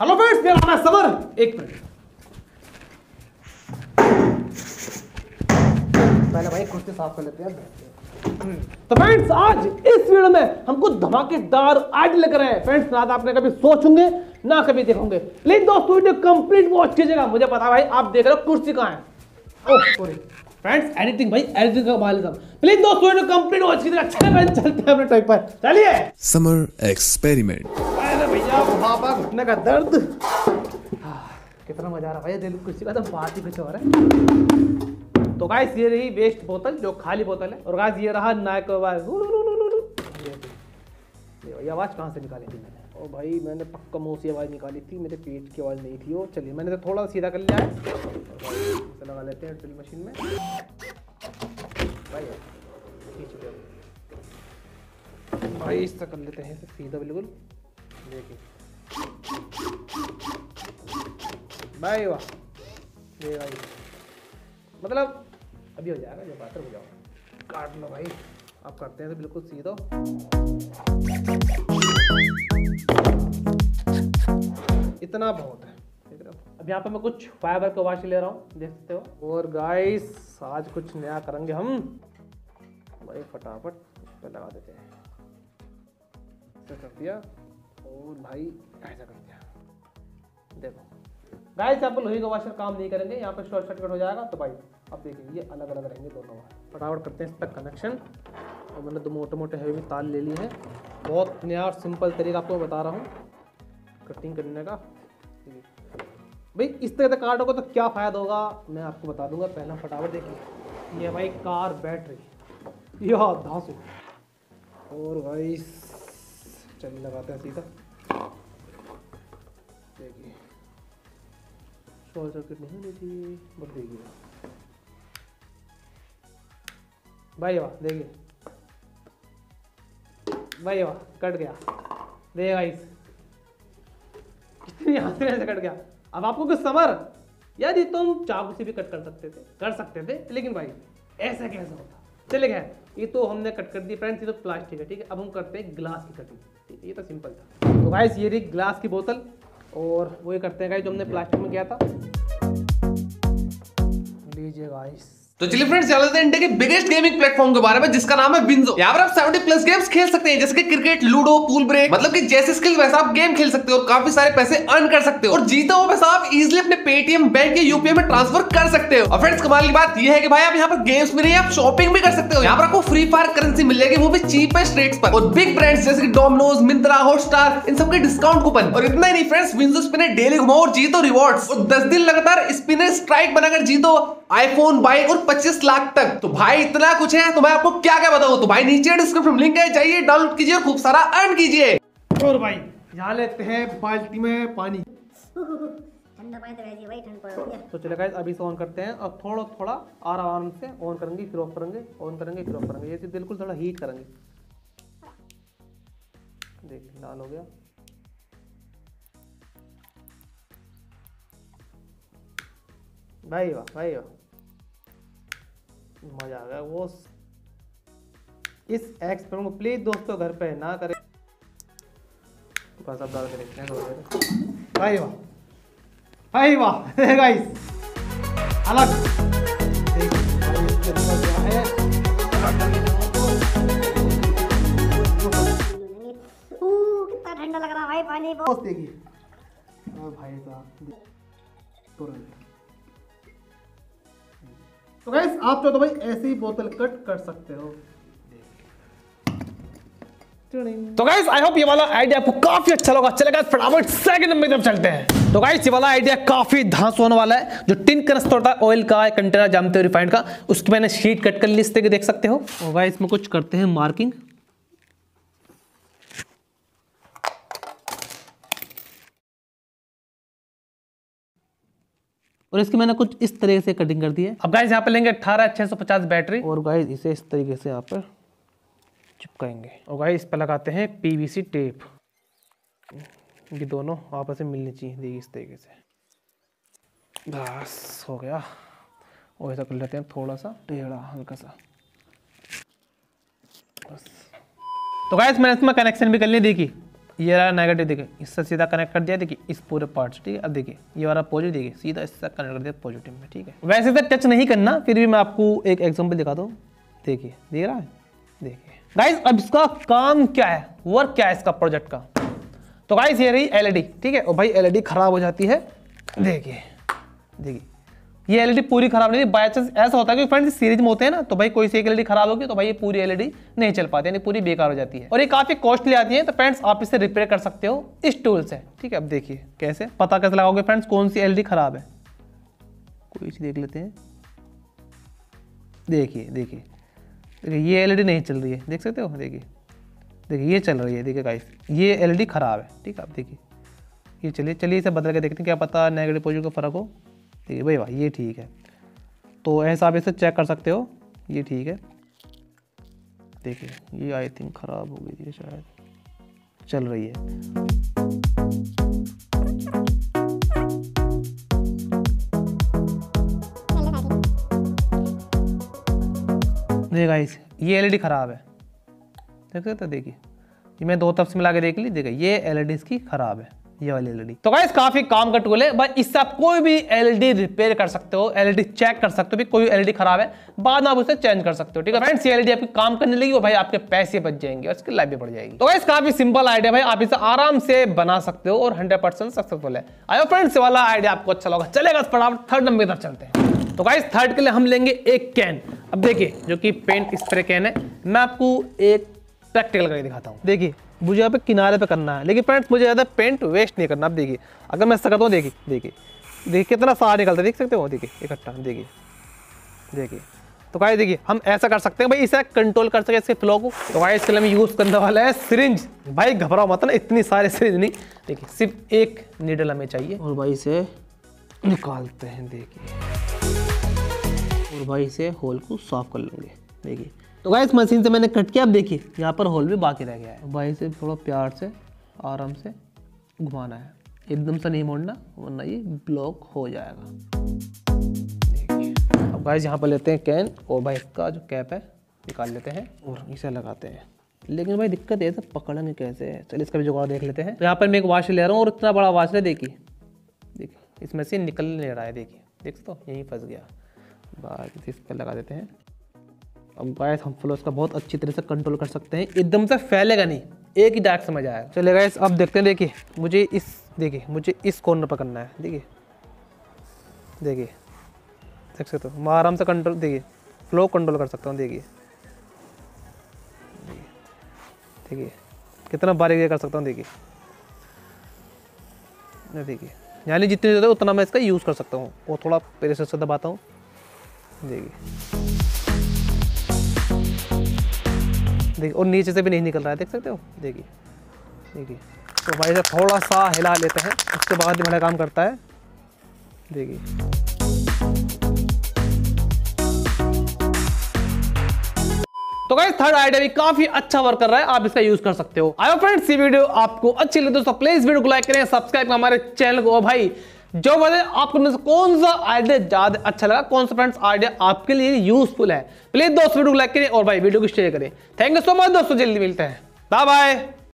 Hello friends मेरा नाम है समर। एक मिनट। पहले भाई कुर्सी साफ़ कर लेते हैं तो फ्रेंड्स आज इस वीडियो में हम कुछ धमाकेदार आइड लेकर आए फ्रेंड्स ना तो आपने कभी सोचोगे ना कभी देखोगे लेकिन दोस्तों वीडियो कंप्लीट वॉच कीजिएगा मुझे पता है भाई आप देख रहे हो कुर्सी कहाँ है। ओह सॉरी फ्रेंड्स एडिटिंग भाई एडिटिंग का माल सब प्लीज़ दोस्तों वीडियो कंप्लीट वॉच कीजिएगा अच्छे बहन चलते हैं अपने टाइप पर। चलिए। Summer Experiment. भैया घुटने का दर्द। कितना मज़ा आ रहा भाई दिल कुर्सी का तो बात ही कुछ और है। तो गाइस ये रही वेस्ट बोतल जो खाली बोतल है। और गाइस ये रहा नायक आवाज़ कहाँ से निकाली थी मैंने? ओ भाई, मैंने पक्का मुँह से आवाज़ निकाली थी, मेरे पेट की आवाज़ नहीं थी। वो चलिए, मैंने तो थोड़ा सीधा कर लिया है। लगा लेते हैं ड्रिल मशीन में। भाई भाई तरह कर लेते हैं सीधा, बिल्कुल। देखिए भाई वाह। ये भाई। मतलब अभी हो जाएगा जब बात हो जाओ। काट लो भाई। आप करते हैं तो बिल्कुल सीधा। इतना बहुत है। देख रहे हो? अब यहाँ पे मैं कुछ फाइबर का वाश ले रहा हूँ। देख सकते हो। और गाइस आज कुछ नया करेंगे हम। भाई फटाफट लगा देते हैं। कर दिया। और भाई ऐसा कर दिया देखो गाइस यहाँ पर लोहे का वाशर काम नहीं करेंगे यहाँ पर शॉर्ट सर्किट हो जाएगा तो भाई अब देखिए ये अलग अलग रहेंगे दोनों फटाफट करते हैं इस पर कनेक्शन और मैंने दो मोटे मोटे हैवी तार ले लिए हैं। बहुत नया और सिंपल तरीका आपको बता रहा हूँ कटिंग करने का। भाई इस तरह से काटोगे तो क्या फ़ायदा होगा मैं आपको बता दूँगा पहला फटाफट देखिए। ये भाई कार बैटरी। यह धांसू और भाई चलिए लगाते हैं सीधा। देखिए। शॉर्ट सर्किट नहीं देती बट देखिए। भाई वाह, देखिए। भाई वाह, कट गया। देखिए गाइस कितनी आसानी से कट गया। अब आपको कुछ समर। यार, ये तुम चाकू से भी कट कर सकते थे, कर सकते थे, लेकिन भाई, ऐसा कैसा होता? चले गए ये तो हमने कट कर दी फ्रेंड्स ये तो प्लास्टिक है, ठीक है? अब हम करते हैं ग्लास की कटिंग ये तो सिंपल था। तो गाइस ये रही ग्लास की बोतल और वो ये करते हैं गाइस जो हमने प्लास्टिक में किया था। लीजिए गाइस तो चलिए फ्रेंड्स चलते हैं इंडिया के बिगेस्ट गेमिंग प्लेटफॉर्म के बारे में, जिसका नाम है विंजो यहाँ पर आप 70 प्लस गेम्स खेल सकते हैं, जैसे कि क्रिकेट लूडो पूल ब्रेक मतलब कि जैसे स्किल वैसा आप गेम खेल सकते हो और काफ़ी सारे पैसे अर्न कर सकते हो। और जीता हुआ पैसा आप इजिली अपने पेटीएम बैंक या यूपीआई में ट्रांसफ़र कर सकते हो। और फ्रेंड्स कमाल की बात यह है कि भाई, आप यहाँ पर गेम्स में नहीं, आप शॉपिंग भी कर सकते हो। यहाँ पर आपको फ्री फायर करेंसी मिल जाएगी, वो भी चीपेस्ट रेट्स पर। और बिग ब्रांड्स जैसे कि डोमिनोज मिंत्रा हॉटस्टार इन सबके डिस्काउंट कूपन और इतना ही नहीं फ्रेंड्स विंजो स्पिनर डेली घुमाओ और जीतो रिवॉर्ड्स और 10 दिन लगातार स्पिनर स्ट्राइक बनाकर जीतो। आईफोन बाइक और 25 लाख तक। तो भाई इतना कुछ है तो मैं आपको क्या क्या बताऊँ? तो भाई नीचे डिस्क्रिप्शन लिंक है जाइए डाउनलोड कीजिए और खूब सारा अर्न कीजिए। और भाई यहाँ लेते हैं बाल्टी में पानी। तो वैसे भाई ठंड पड़ रही तो चले गाइस अभी से ऑन करते हैं। और थोड़ा थोड़ा आराम आराम से ऑन करेंगे फिर ऑफ़ करेंगे ऑन करेंगे फिर ऑफ़ करेंगे। ये बिल्कुल थोड़ा हीट करेंगे। देख लाल हो गया। भाई वाह भाई वाह मज़ा आ गया वो स- इस एक्सपेरिमेंट को प्लीज़ दोस्तों घर पे ना करें बस अब डाल के देखते हैं थोड़ी। भाई वाह भाई वाह गाइस अलग ठंडा लग रहा है भाई पानी बहुत देखिए और भाई साहब तुरंत तो गैस आप चाहो तो भाई ऐसे ही बोतल कट कर सकते हो। तो गाइस आई होप ये वाला आइडिया आपको काफ़ी अच्छा लगा। चलेगा फटाफट सेकंड नंबर की तरफ़ चलते हैं। तो गाइस ये वाला आइडिया काफ़ी धांस होने वाला है जो टिन कनस्तर होता है ऑयल का कंटेनर जानते हो रिफाइंड का उसकी मैंने शीट कट कर ली इस देख सकते हो। और गाइस इसमें कुछ करते हैं मार्किंग और इसकी मैंने कुछ इस तरीके से कटिंग कर दी है। अब गाइस यहाँ पे लेंगे अठारह छः सौ पचास बैटरी और गाइस इसे इस तरीके से यहाँ पर चिपकाएँगे। और गाइस इस पर लगाते हैं पीवीसी टेप ये दोनों आपस में मिलनी चाहिए देखिए इस तरीके से। बस हो गया। और ऐसा कर लेते हैं थोड़ा सा टेढ़ा हल्का सा। बस। तो गाइस मैंने इसमें कनेक्शन भी कर लिया देखिए। ये रहा नेगेटिव देखिए, इससे सीधा कनेक्ट कर दिया, देखिए, इस पूरे पार्ट से, ठीक है? अब देखिए, ये वाला पॉजिटिव देखिए, सीधा इससे कनेक्ट कर दिया पॉजिटिव में, ठीक है? वैसे तो टच नहीं करना, फिर भी मैं आपको एक एग्जांपल दिखा दूँ। देखिए, देख रहा है? देखिए। गाइस अब इसका काम क्या है? वर्क क्या है इसका प्रोजेक्ट का? तो गाइस ये रही एलईडी ठीक है? और भाई एलईडी खराब हो जाती है। देखिए देखिए। ये एलईडी पूरी खराब नहीं बाय चांस ऐसा होता है कि फ्रेंड्स सीरीज़ में होते हैं ना तो भाई कोई सी एक एलईडी खराब होगी तो भाई ये पूरी एलईडी नहीं चल पाती, यानी पूरी बेकार हो जाती है। और ये काफ़ी कॉस्टली आती है तो फ्रेंड्स आप इसे रिपेयर कर सकते हो इस टूल से। ठीक है, अब देखिए कैसे। पता कैसे लगाओगे फ्रेंड्स कौन सी एलईडी खराब है? कोई सी देख लेते हैं। देखिए देखिए। देखिए, ये एलईडी नहीं चल रही है। देख सकते हो? देखिए। देखिए, ये चल रही है। देखिए गाइस ये एलईडी खराब है। ठीक है आप देखिए। ये चलिए चलिए इसे बदल के देखते हैं, क्या पता नेगेटिव पॉजिटिव का फ़र्क हो। है। भाई भाई ये ठीक है। तो ऐसा आप इसे चेक कर सकते हो। ये ठीक है। देखिए, ये आई थिंक ख़राब हो गई थी शायद। चल रही है। देखिए गाइस ये एलईडी ख़राब है। देख सकते हो, देखिए। ये मैं दो तरफ़ से मिला के देख ली। देखिए, ये एलईडी इसकी खराब है। ये वाली एलईडी तो गाइस काफ़ी काम का टूल है बट इससे आप कोई भी एलईडी रिपेयर कर सकते हो एलईडी चेक कर सकते हो भी कोई एलईडी खराब है, बाद में आप उसे चेंज कर सकते हो, ठीक है? फ्रेंड्स ये एलईडी आपकी काम करने लगी और भाई आपके पैसे बच जाएँगे और इसकी लाइफ भी बढ़ जाएगी। तो गाइस काफ़ी सिंपल आइडिया भाई, आप इसे आराम से बना सकते हो और हंड्रेड सक्सेसफुल है। आयो फ्रेंड्स वाला आइडिया आपको अच्छा लगा, चलेगा फटाफट थर्ड नंबर की चलते हैं। तो गाइस थर्ड के लिए हम लेंगे एक कैन अब देखिए, जो कि पेंट स्प्रे कैन है, मैं आपको एक प्रैक्टिकल करके दिखाता हूँ। देखिए मुझे यहाँ पे किनारे पे करना है। लेकिन फ्रेंड्स मुझे ज़्यादा पेंट वेस्ट नहीं करना। अब देखिए, अगर मैं ऐसा करता हूँ, देखिए देखिए देखिए, कितना सारा निकलता है, देख सकते हो? देखिए, इकट्ठा, देखिए देखिए। तो गाइस देखिए, हम ऐसा कर सकते हैं, भाई, इसे कंट्रोल कर सके इसके फ्लो को। तो गाइस इसके लिए हम यूज़ करने वाला है सिरिंज भाई, घबराओ मत ना, इतनी सारे सिरिंज नहीं। देखिए, सिर्फ़ एक नीडल हमें चाहिए। और भाई, इसे निकालते हैं, देखिए। और भाई, इसे होल को साफ़ कर लेंगे। देखिए तो गाइस मशीन से मैंने कट किया, अब देखिए, यहाँ पर होल भी बाकी रह गया है। भाई से थोड़ा प्यार से, आराम से घुमाना है। एकदम से नहीं मोड़ना, वरना ये ब्लॉक हो जाएगा। अब गाइस यहाँ पर लेते हैं कैन और भाई इसका जो कैप है, निकाल लेते हैं और इसे लगाते हैं। लेकिन भाई दिक्कत ये है पकड़ेंगे कैसे? है चलिए, इसका भी जुगाड़ देख लेते हैं। तो यहाँ पर मैं एक वाश ले रहा हूँ, और इतना बड़ा वाश है, देखिए। देखिए, इसमें से निकल नहीं रहा है, देखिए। देख हो? यहीं फंस गया। बाकी इस पर लगा देते हैं। अब गाइस हम फ्लो इसका बहुत अच्छी तरह से कंट्रोल कर सकते हैं। एकदम से फैलेगा नहीं। एक ही डायरेक्ट समझ आया। चलिए गाइस अब देखते हैं, देखिए, मुझे इस, देखिए, मुझे इस कॉर्नर पर करना है। देखिए देखिए, देख सकते हो। मैं आराम से कंट्रोल देखिए फ्लो कंट्रोल कर सकता हूँ, देखिए। देखिए, कितना बारीक कर सकता हूँ, देखिए। देखिए, यानी जितनी ज़्यादा उतना मैं इसका यूज़ कर सकता हूँ। और थोड़ा प्रेशर से दबाता हूँ। देखिए। देखिए, और नीचे से भी नहीं निकल रहा है, देख सकते हो? देखिए देखिए। तो भाई से थोड़ा सा हिला लेते हैं, उसके बाद ही मेरा काम करता है। देखिए। तो गाइस थर्ड आइडिया भी काफ़ी अच्छा वर्क कर रहा है, आप इसका यूज़ कर सकते हो। आयो फ्रेंड्स ये वीडियो आपको अच्छी लगी, दोस्तों प्लीज़ वीडियो को लाइक करें सब्सक्राइब करें हमारे चैनल को। भाई जो बोले, आपको में से कौन सा आइडिया ज़्यादा अच्छा लगा? कौन सा फ्रेंड्स आइडिया आपके लिए यूजफुल है? प्लीज़ दोस्तों, वीडियो को लाइक करें और भाई वीडियो को शेयर करें। थैंक यू सो मच दोस्तों, जल्दी मिलते हैं। Bye bye